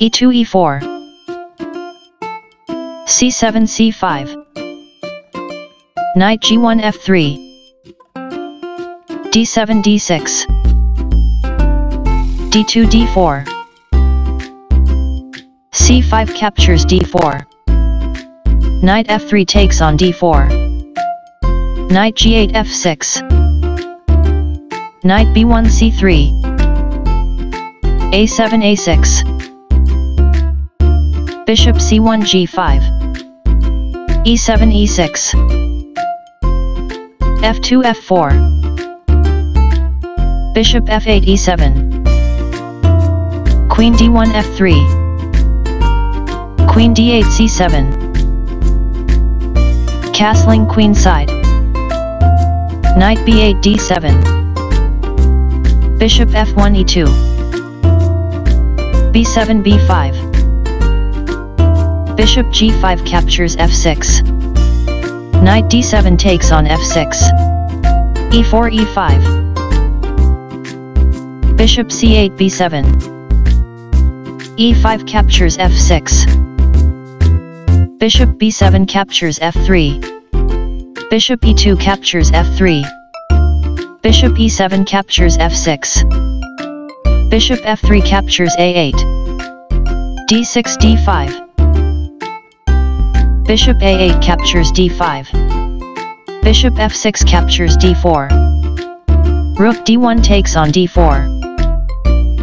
e2 e4 c7 c5 knight g1 f3 d7 d6 d2 d4 c5 captures d4 knight f3 takes on d4 knight g8 f6 knight b1 c3 a7 a6 bishop c1 g5 e7 e6 f2 f4 bishop f8 e7 Queen d1 f3 Queen d8 c7 Castling queen side. Knight b8 d7 Bishop f1 e2 b7 b5 Bishop g5 captures f6 Knight d7 takes on f6 e4 e5 Bishop c8 b7 e5 captures f6. Bishop b7 captures f3. Bishop e2 captures f3. Bishop e7 captures f6. Bishop f3 captures a8. d6 d5. Bishop a8 captures d5. Bishop f6 captures d4. Rook d1 takes on d4.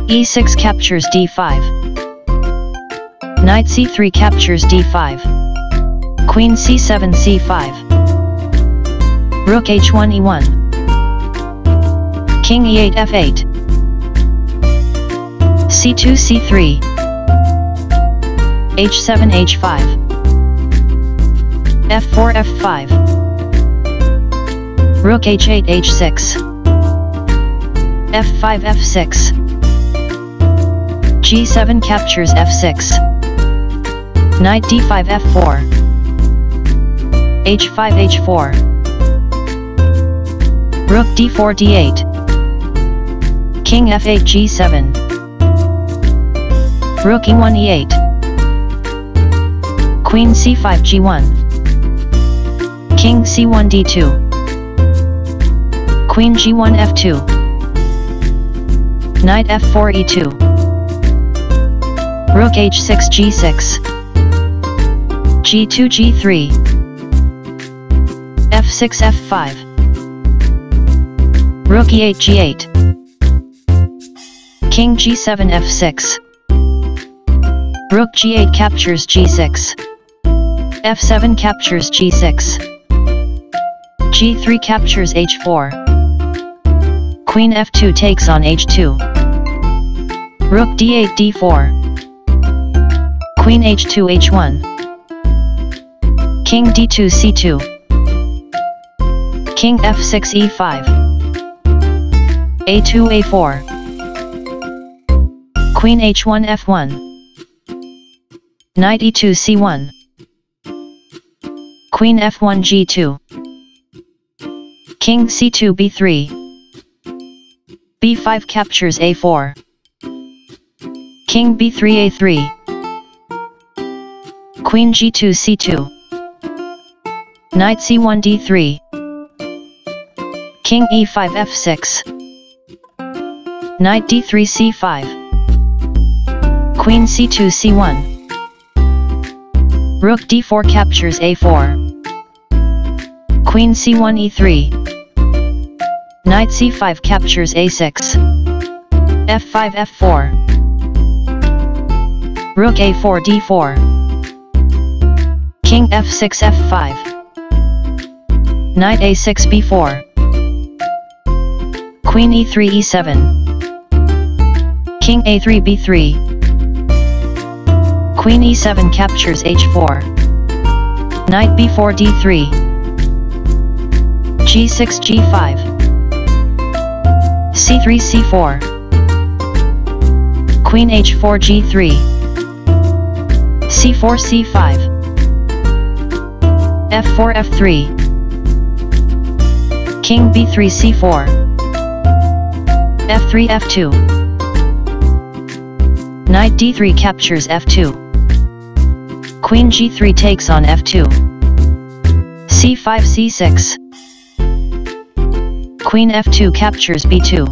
e6 captures d5. Knight c3 captures d5. Queen c7 c5. Rook h1 e1. King e8 f8. c2 c3. h7 h5. F4 f5. Rook h8 h6. f5 f6. g7 captures f6. Knight d5 f4 h5 h4 Rook d4 d8 King f8 g7 Rook e1 e8 Queen c5 g1 King c1 d2 Queen g1 f2 Knight f4 e2 Rook h6 g6 g2 g3 f6 f5 rook e8 g8 king g7 f6 rook g8 captures g6 f7 captures g6 g3 captures h4 queen f2 takes on h2 rook d8 d4 queen h2 h1 King d2 c2 King f6 e5 a2 a4 Queen h1 f1 Knight e2 c1 Queen f1 g2 King c2 b3 b5 captures a4 King b3 a3 Queen g2 c2 Knight c1 d3 King e5 f6 Knight d3 c5 Queen c2 c1 Rook d4 captures a4 Queen c1 e3 Knight c5 captures a6 f5 f4 Rook a4 d4 King f6 f5 Knight a6 b4 Queen e3 e7 King a3 b3 Queen e7 captures h4 Knight b4 d3 g6 g5 c3 c4 Queen h4 g3 c4 c5 f4 f3 King b3 c4 f3 f2 Knight d3 captures f2. Queen g3 takes on f2. c5 c6. Queen f2 captures b2.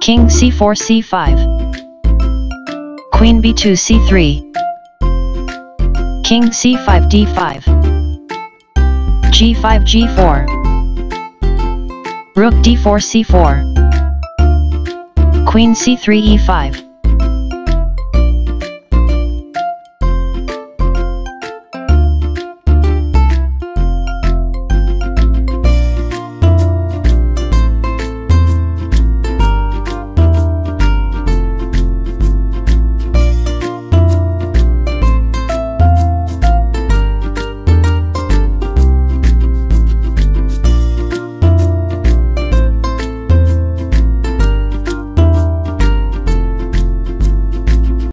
King c4 c5. Queen b2 c3. King c5 d5. g5 g4. Rook d4 c4. Queen c3 e5.